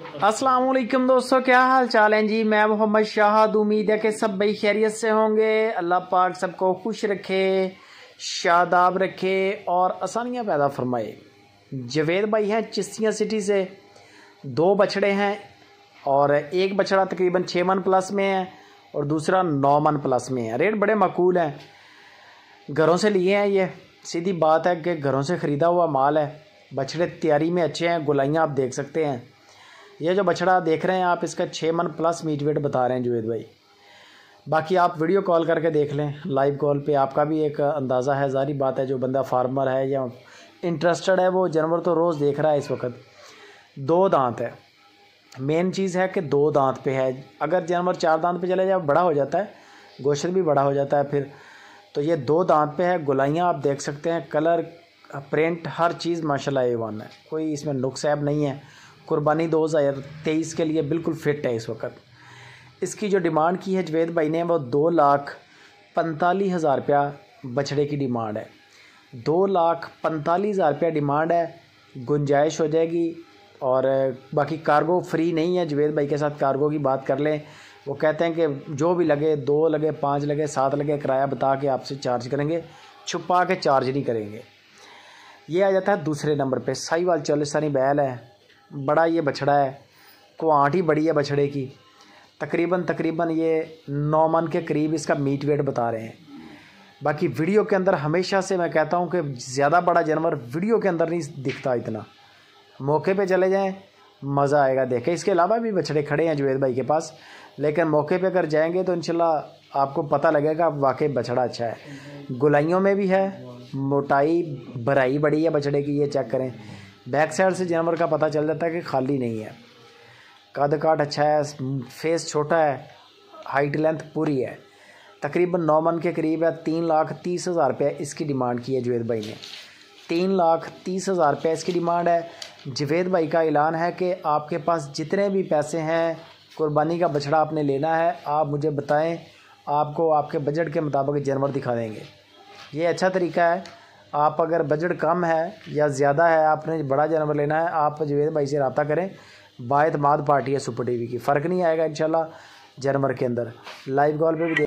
السلام علیکم دوستو، کیا حال چال ہیں؟ جی میں محمد شاہد امید ہے کہ سب بھائی خیریت سے ہوں گے۔ اللہ پاک سب کو خوش رکھے شاداب رکھے اور آسانیاں پیدا فرمائے۔ جوید بھائی ہیں چستیاں سٹی سے۔ دو بچڑے ہیں اور ایک بچڑا تقریباً چھ من پلس میں ہے اور دوسرا نو من پلس میں ہے۔ ریٹ بڑے معقول ہیں۔ گھروں سے لیے ہیں یہ۔ سیدھی بات ہے کہ گھروں سے خریدا ہوا مال ہے۔ بچڑے تیاری میں اچھے ہیں، گلائیاں آپ دیکھ سکتے ہیں۔ یہ جو بچڑا دیکھ رہے ہیں آپ، اس کا چھ من پلس میٹ ویٹ بتا رہے ہیں جوید بھائی۔ باقی آپ ویڈیو کال کر کے دیکھ لیں۔ لائیو کال پہ آپ کا بھی ایک اندازہ ہے، ظاہری بات ہے جو بندہ فارمر ہے یا انٹرسٹڈ ہے، وہ جانور تو روز دیکھ رہا ہے اس وقت۔ دو دانت ہے۔ مین چیز ہے کہ دو دانت پہ ہے۔ اگر جانور چار دانت پہ چلے جائے بڑا ہو جاتا ہے۔ گوشت بھی بڑا ہو جاتا ہے پھر۔ تو یہ دو دانت پہ ہے، گلائیاں آپ دیکھ سکتے ہیں۔ کلر پرنٹ ہر چیز ماشاء اللہ اے ون ہے۔ کوئی اس میں نقص عیب نہیں ہے۔ قربانی دو ہزار تیئیس کے لیے بالکل فٹ ہے اس وقت۔ اس کی جو ڈیمانڈ کی ہے جوید بھائی نے وہ دو لاکھ پنتالیس ہزار روپیہ بچھڑے کی ڈیمانڈ ہے۔ دو لاکھ پنتالیس ہزار روپیہ ڈیمانڈ ہے، گنجائش ہو جائے گی اور باقی کارگو فری نہیں ہے۔ جوید بھائی کے ساتھ کارگو کی بات کر لیں، وہ کہتے ہیں کہ جو بھی لگے، دو لگے، پانچ لگے، سات لگے، کرایہ بتا کے آپ سے چارج کریں گے۔ چھپا کے چارج نہیں کریں گے۔ یہ آ جاتا ہے دوسرے نمبر پہ۔ سائی وال چالستانی بیل ہے۔ بڑا یہ بچھڑا ہے۔ کوانٹ ہی بڑی ہے بچھڑے کی۔ تقریباً تقریباً یہ نو من کے قریب اس کا میٹ ویٹ بتا رہے ہیں۔ باقی ویڈیو کے اندر ہمیشہ سے میں کہتا ہوں کہ زیادہ بڑا جانور ویڈیو کے اندر نہیں دکھتا اتنا۔ موقع پہ چلے جائیں، مزہ آئے گا دیکھیں۔ اس کے علاوہ بھی بچھڑے کھڑے ہیں جوید بھائی کے پاس۔ لیکن موقع پہ اگر جائیں گے تو انشاءاللہ آپ کو پتہ لگے گا واقعی بچھڑا اچھا ہے۔ گلائیوں میں بھی ہے، موٹائی بھرائی بڑی ہے بچھڑے کی، یہ چیک کریں۔ بیک سائڈ سے جانور کا پتہ چل جاتا ہے کہ خالی نہیں ہے۔ قد کاٹ اچھا ہے، فیس چھوٹا ہے، ہائٹ، لینتھ پوری ہے۔ تقریباً نو من کے قریب ہے، تین لاکھ تیس ہزار روپے اس کی ڈیمانڈ کی ہے جوید بھائی نے۔ تین لاکھ تیس ہزار روپے اس کی ڈیمانڈ ہے۔ جوید بھائی کا اعلان ہے کہ آپ کے پاس جتنے بھی پیسے ہیں، قربانی کا بچڑا آپ نے لینا ہے۔ آپ مجھے بتائیں، آپ کو آپ کے بجٹ کے مطابق جانور دکھا دیں گے۔ یہ اچھا طریقہ ہے۔ آپ اگر بجٹ کم ہے یا زیادہ ہے، آپ نے بڑا جانور لینا ہے، آپ جوید بھائی سے رابطہ کریں۔ باعتماد پارٹی ہے سپر ٹی وی کی۔ فرق نہیں آئے گا انشاءاللہ جانور کے اندر۔ لائیو کال پہ بھی